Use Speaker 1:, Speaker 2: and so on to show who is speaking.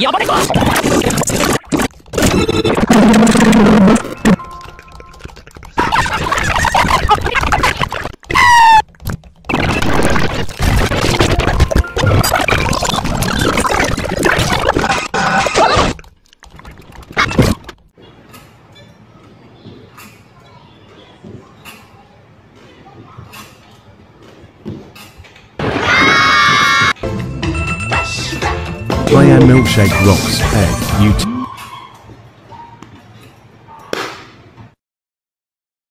Speaker 1: やばれか。
Speaker 2: I am Milkshake Rocks. Egg. You.